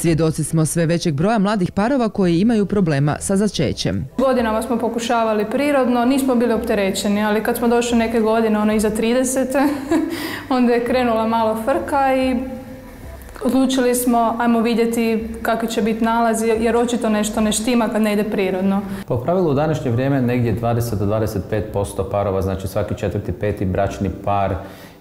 Svjedoci smo sve većeg broja mladih parova koji imaju problema sa začećem. Godinama smo pokušavali prirodno, nismo bili opterećeni, ali kad smo došli neke godine, ono iza 30. onda je krenula malo frka i Odlučili smo, ajmo vidjeti kakvi će biti nalazi, jer očito nešto ne štima kad ne ide prirodno. Po pravilu u današnje vrijeme negdje 20 do 25% parova, znači svaki četvrti, peti bračni par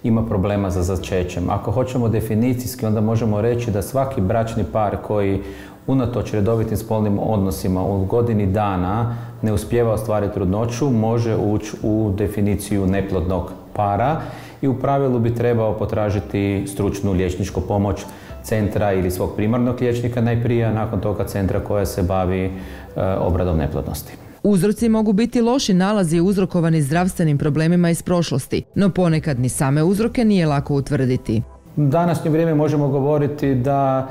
ima problema za začećem. Ako hoćemo definicijski, onda možemo reći da svaki bračni par koji unatoč redovitim spolnim odnosima u godini dana ne uspijeva ostvariti trudnoću, može ući u definiciju neplodnog para i u pravilu bi trebao potražiti stručnu liječničku pomoć centra ili svog primarnog liječnika najprije, a nakon toga centra koja se bavi e, obradom neplodnosti. Uzroci mogu biti loši nalazi uzrokovani zdravstvenim problemima iz prošlosti, no ponekad ni same uzroke nije lako utvrditi. Današnje vrijeme možemo govoriti da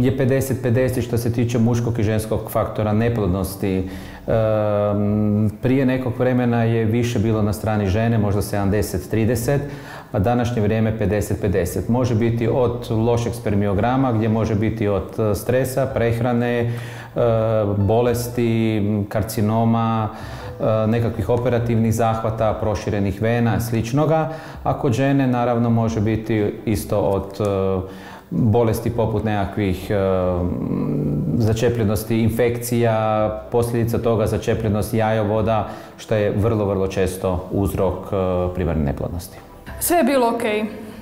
je 50-50 što se tiče muškog i ženskog faktora neplodnosti. Prije nekog vremena je više bilo na strani žene, možda 70-30, a današnje vrijeme 50-50. Može biti od lošeg spermiograma, gdje može biti od stresa, prehrane, bolesti, karcinoma, nekakvih operativnih zahvata, proširenih vena, sličnoga. A kod žene naravno može biti isto od bolesti poput nekakvih e, začepljenosti infekcija, posljedica toga začepljenost jajovoda, što je vrlo, vrlo često uzrok e, primarne neplodnosti. Sve je bilo ok.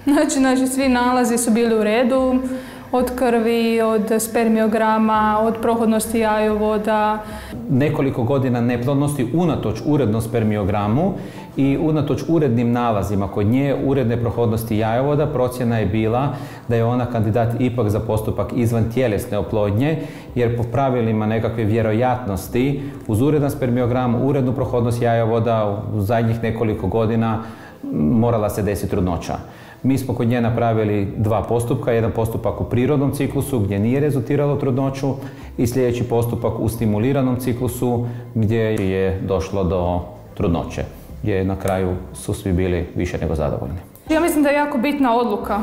Znači, znači, svi nalazi su bili u redu, od krvi, od spermiograma, od prohodnosti jajovoda. Nekoliko godina neplodnosti unatoč urednom spermiogramu i unatoč urednim nalazima kod nje uredne prohodnosti jajovoda procjena je bila da je ona kandidat ipak za postupak izvan tjelesne oplodnje jer po pravilima nekakve vjerojatnosti uz uredan spermiogram, urednu prohodnost jajovoda u zadnjih nekoliko godina morala se desiti trudnoća. Mi smo kod nje napravili dva postupka, jedan postupak u prirodnom ciklusu gdje nije rezultiralo trudnoću i sljedeći postupak u stimuliranom ciklusu gdje je došlo do trudnoće, gdje na kraju su svi bili više nego zadovoljni. Ja mislim da je jako bitna odluka.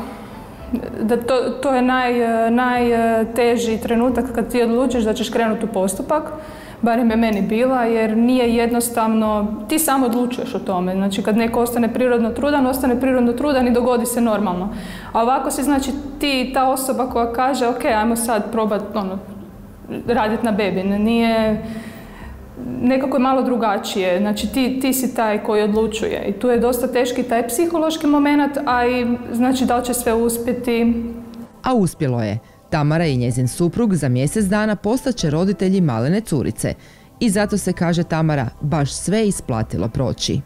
Da to, to je naj, najteži trenutak kad ti odlučiš da ćeš krenuti u postupak barem je meni bila, jer nije jednostavno, ti samo odlučuješ o tome. Znači kad neko ostane prirodno trudan, ostane prirodno trudan i dogodi se normalno. A ovako si znači ti ta osoba koja kaže ok, ajmo sad probati ono, raditi na bebi. Nije, nekako je malo drugačije. Znači ti, ti si taj koji odlučuje i tu je dosta teški taj psihološki moment, a i znači da li će sve uspjeti. A uspjelo je. Tamara i njezin suprug za mjesec dana postaće roditelji malene curice i zato se kaže Tamara baš sve isplatilo proći.